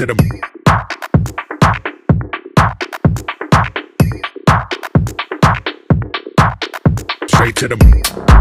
to the straight to the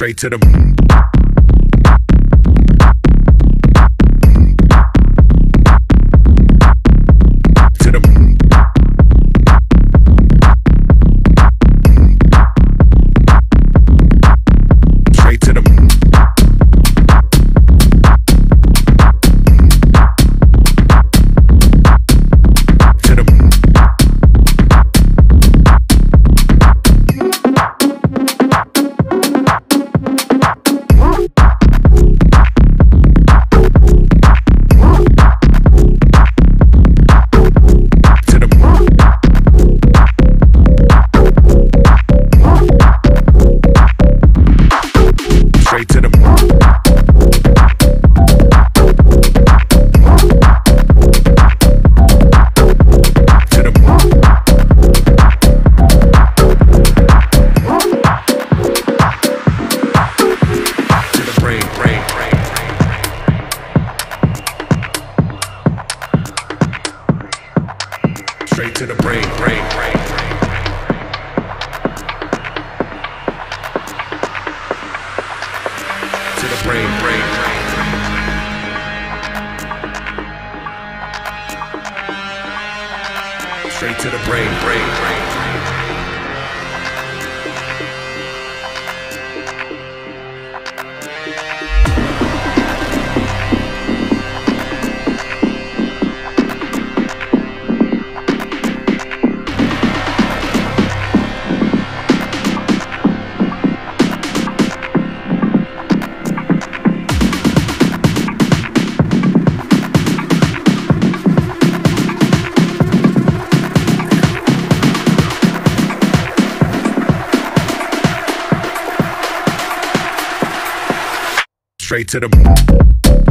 Straight to the to the brain, brain, brain. To the brain, brain, brain. Straight to the brain, brain, brain. Straight to the